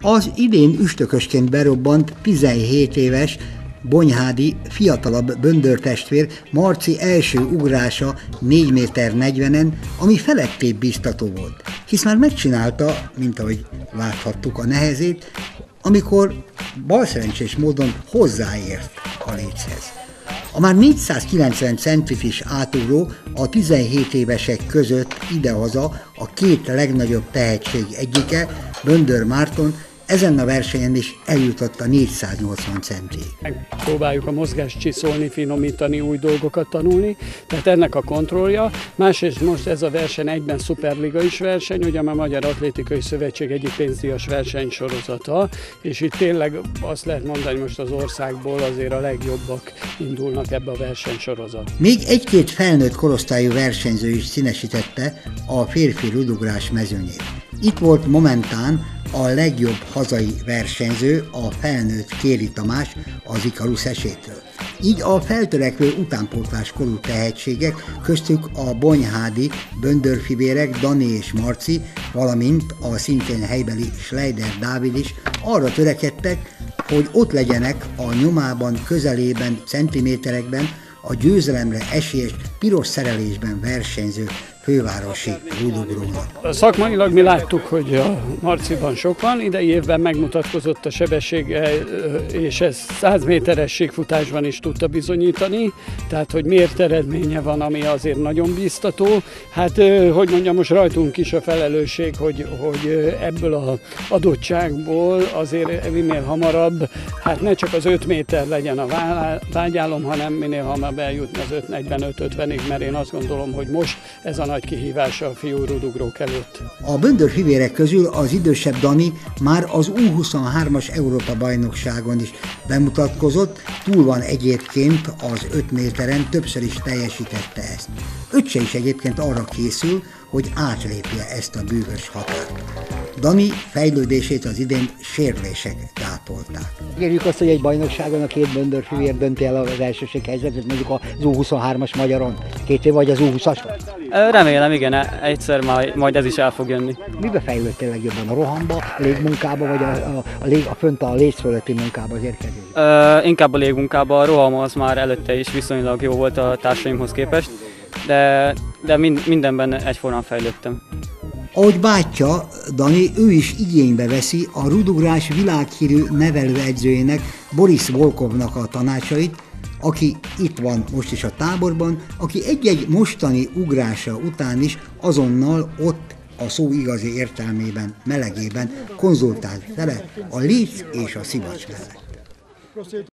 Az idén üstökösként berobbant 17 éves Bonyhádi fiatalabb böndörtestvér Marci első ugrása 4 méter 40-en, ami felettébb biztató volt, hisz már megcsinálta, mint ahogy láthattuk a nehezét, amikor balszerencsés módon hozzáért a léchez. A már 490 centit is átugró a 17 évesek között idehaza a két legnagyobb tehetség egyike, Böndör Márton ezen a versenyen is eljutott a 480 centig. Próbáljuk a mozgást csiszolni, finomítani, új dolgokat tanulni, tehát ennek a kontrollja. Másrészt most ez a verseny egyben szuperliga is verseny, ugye a Magyar Atlétikai Szövetség egyik pénzdíjas versenysorozata, és itt tényleg azt lehet mondani, most az országból azért a legjobbak indulnak ebbe a versenysorozat. Még egy-két felnőtt korosztályú versenyző is színesítette a férfi rudugrás mezőnyét. Itt volt momentán a legjobb hazai versenyző, a felnőtt Kéri Tamás az Ikarus esétől. Így a feltörekvő utánpótlás korú tehetségek, köztük a bonyhádi böndörfivérek Dani és Marci, valamint a szintén helybeli Schleider Dávid is arra törekedtek, hogy ott legyenek a nyomában, közelében, centiméterekben a győzelemre esélyes piros szerelésben versenyző fővárosi rudugrónak. Szakmailag mi láttuk, hogy a Marciban sok van, idei évben megmutatkozott a sebesség, és ez 100 méteres ségfutásban is tudta bizonyítani, tehát hogy miért eredménye van, ami azért nagyon biztató. Hát, hogy mondjam, most rajtunk is a felelősség, hogy, hogy ebből a adottságból azért minél hamarabb, hát ne csak az 5 méter legyen a vágyálom, hanem minél hamarabb eljutni az 45-50-ig, mert én azt gondolom, hogy most ez a nagy nagy kihívása a fiú rudugrók előtt. A böndör fivérek közül az idősebb Dani már az U23-as Európa bajnokságon is bemutatkozott, túl van egyébként az 5 méteren, többször is teljesítette ezt. Öccse is egyébként arra készül, hogy átlépje ezt a bűvös határt. Dani fejlődését az idén sérülések gátolták. Érjük azt, hogy egy bajnokságon a két böndörfivér dönti el az elsőség helyzetet, mondjuk az U23-as magyaron, két év vagy az U20-as? Remélem, igen, egyszer majd, majd ez is el fog jönni. Mibe fejlődtél legjobban? A rohamba, légmunkába, vagy a, a, a, lég, a fönt a léc fölötti munkába az érkezés? Ö, inkább a légmunkába, a roham az már előtte is viszonylag jó volt a társaimhoz képest, de, de mind, mindenben egyformán fejlődtem. Ahogy bátyja, Dani, ő is igénybe veszi a rudugrás világhírű nevelőedzőjének, Boris Volkovnak a tanácsait, aki itt van most is a táborban, aki egy-egy mostani ugrása után is azonnal ott a szó igazi értelmében, melegében konzultált vele a léc és a szivacs mellett.